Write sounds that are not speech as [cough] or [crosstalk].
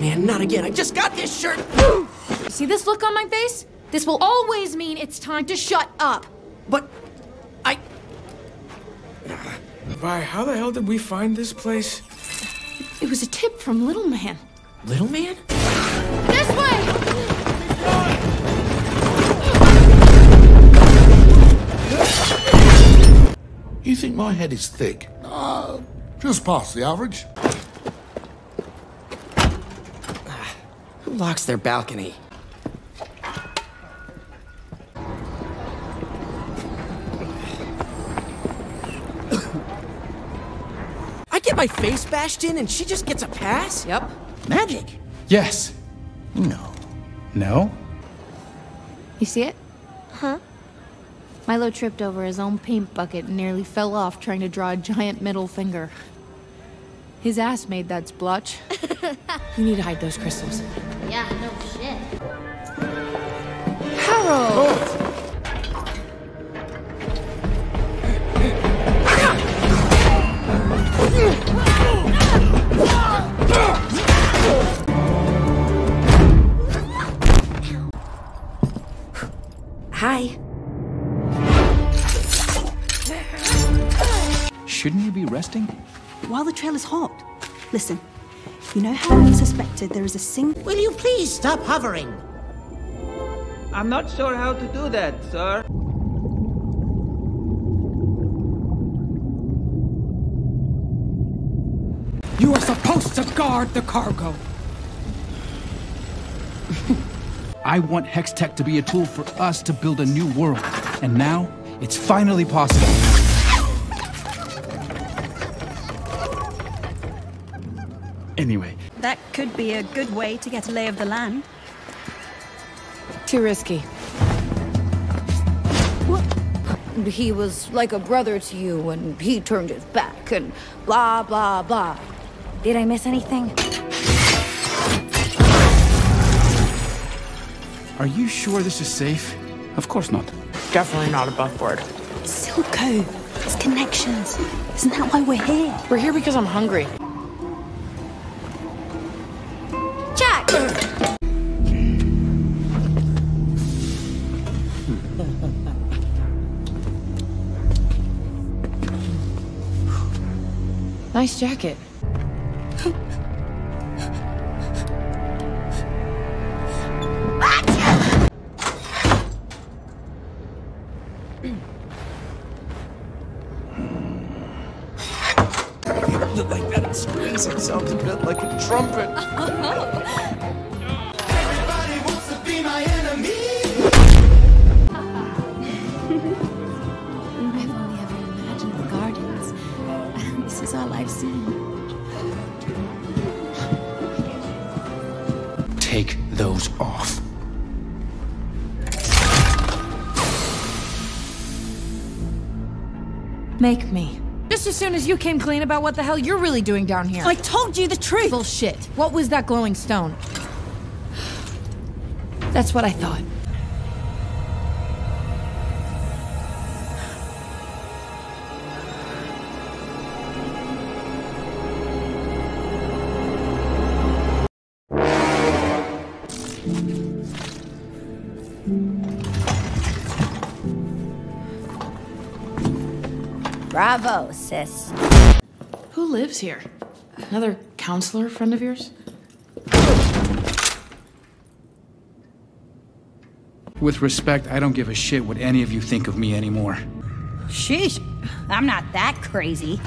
man, not again. I just got this shirt. You See this look on my face? This will always mean it's time to shut up. But I. Vi, how the hell did we find this place? It was a tip from Little Man. Little man? This way! You think my head is thick? Uh, just past the average. Who locks their balcony? [coughs] I get my face bashed in and she just gets a pass? Yep. Magic? Yes. No. No? You see it? Huh? Mylo tripped over his own paint bucket and nearly fell off trying to draw a giant middle finger. His ass made that splotch. [laughs] you need to hide those crystals. Yeah, no shit. Harold! Hi. Shouldn't you be resting? While the trail is hot. Listen, you know how we suspected there is a single. Will you please stop hovering? I'm not sure how to do that, sir. You are supposed to guard the cargo. [laughs] I want Hextech to be a tool for us to build a new world. And now, it's finally possible. Anyway, That could be a good way to get a lay of the land. Too risky. What? He was like a brother to you, and he turned his back, and blah, blah, blah. Did I miss anything? are you sure this is safe? Of course not. Definitely not above board. Silco. It's connections. Isn't that why we're here? We're here because I'm hungry. Nice jacket. Look like that and squeeze himself a bit like a trumpet. Everybody wants to be my enemy. [laughs] I've only ever imagined the gardens. [laughs] This is all I've seen. Take those off. Make me. Just as soon as you came clean about what the hell you're really doing down here. I told you the truth! Bullshit. What was that glowing stone? That's what I thought. Bravo, sis. Who lives here? Another councilor friend of yours? With respect, I don't give a shit what any of you think of me anymore. Sheesh. I'm not that crazy.